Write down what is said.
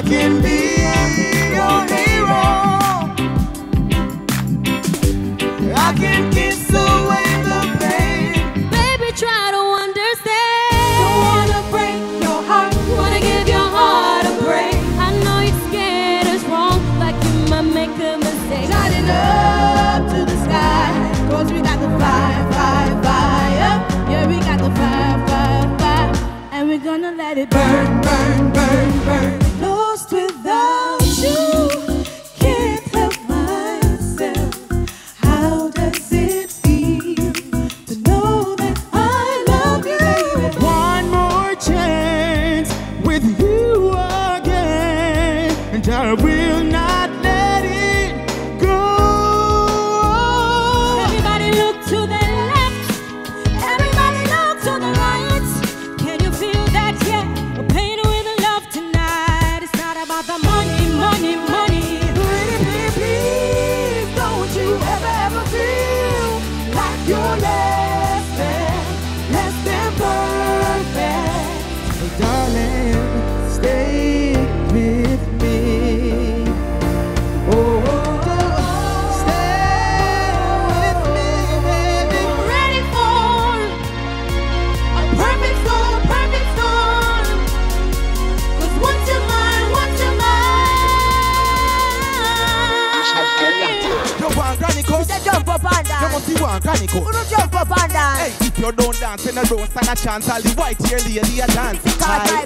I can be your hero. I can kiss away the pain. Baby, try to understand. Don't wanna break your heart. Wanna give your heart a break. I know you're scared it's wrong, like you might make a mistake. Shining up to the sky. Cause we got the fire, fire, fire. Yeah, we got the fire, fire, fire. And we're gonna let it burn, burn, burn, burn. And I will not let it go. Everybody look to the left. Everybody look to the right. Can you feel that? Yeah, we're playing with love tonight. It's not about the money, money, money. Pretty please, please, don't you ever, ever feel like you're less coat? Say jump up and You dance. must see one coat. Who don't jump up and dance? Hey, if you don't dance, then I don't stand a chance. All the white hair lady a dance. Cause